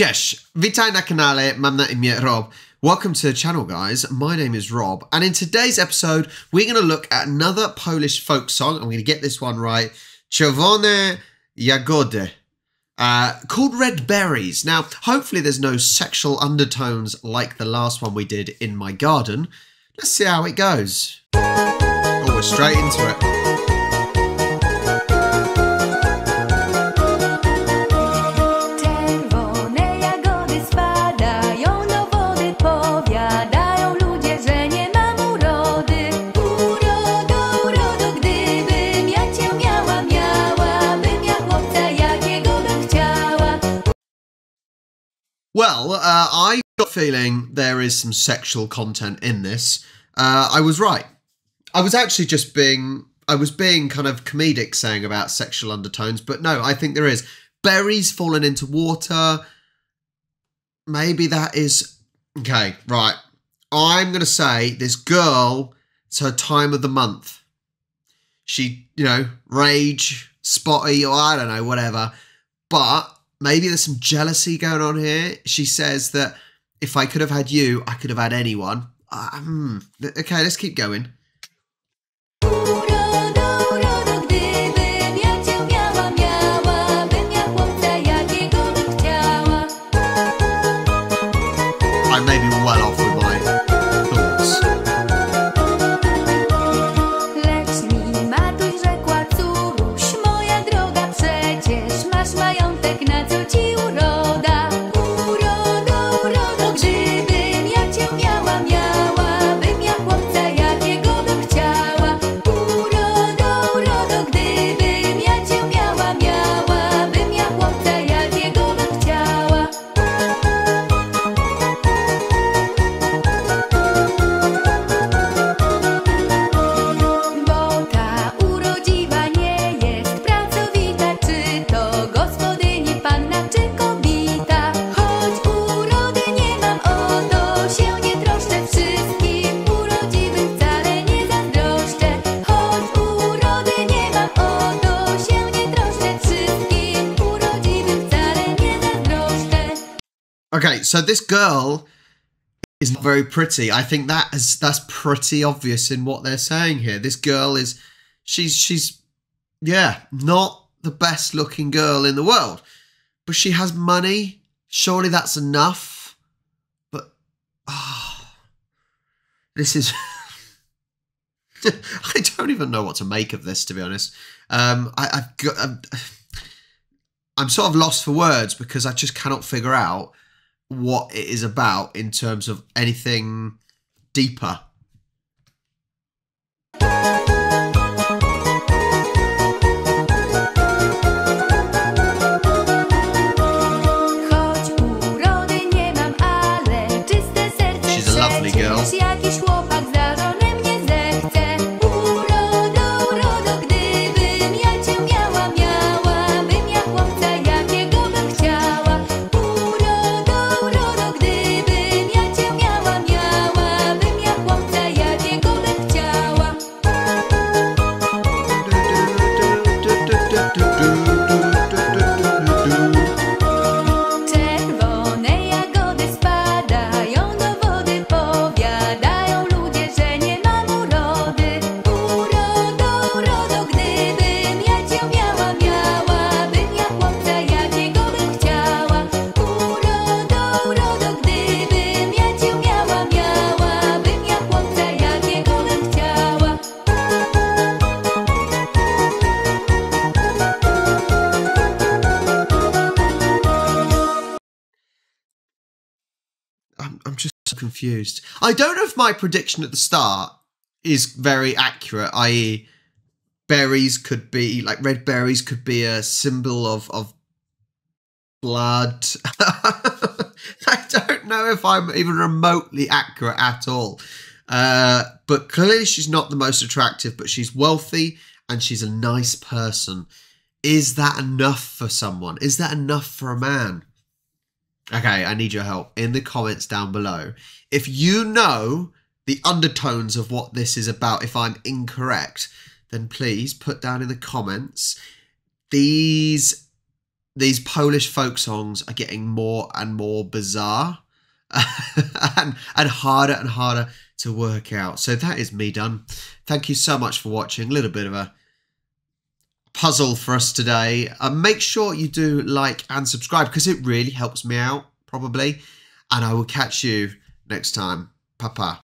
Cześć, witaj na kanale, mam na imię Rob. Welcome to the channel guys, my name is Rob and in today's episode we're going to look at another Polish folk song, I'm going to get this one right, Czerwone Jagody, uh, called Red Berries. Now hopefully there's no sexual undertones like the last one we did in my garden. Let's see how it goes. Oh, we're straight into it. Well, uh, I got feeling there is some sexual content in this. Uh, I was right. I was actually just being, I was being kind of comedic saying about sexual undertones, but no, I think there is. Berries falling into water. Maybe that is okay. Right. I'm going to say this girl. It's her time of the month. She, you know, rage, spotty, or I don't know, whatever. But maybe there's some jealousy going on here. She says that if I could have had you, I could have had anyone. Um, okay, let's keep going. Urodo, urodo, gdybym ja Okay, so this girl is not very pretty. I think that is that's pretty obvious in what they're saying here. This girl is she's she's yeah, not the best looking girl in the world. But she has money. Surely that's enough. But ah this is I don't even know what to make of this to be honest. Um I, I've got I'm, I'm sort of lost for words because I just cannot figure out what it is about in terms of anything deeper. Choć urody nie mam, ale czyste serce She's a lovely girl. Confused. I don't know if my prediction at the start is very accurate, i.e., berries could be like red berries could be a symbol of of blood. I don't know if I'm even remotely accurate at all. Uh, but clearly, she's not the most attractive, but she's wealthy and she's a nice person. Is that enough for someone? Is that enough for a man? Okay, I need your help in the comments down below. If you know the undertones of what this is about, if I'm incorrect, then please put down in the comments these these Polish folk songs are getting more and more bizarre and, and harder and harder to work out. So that is me done. Thank you so much for watching. A little bit of a puzzle for us today. Uh, make sure you do like and subscribe because it really helps me out, probably. And I will catch you next time. Papa.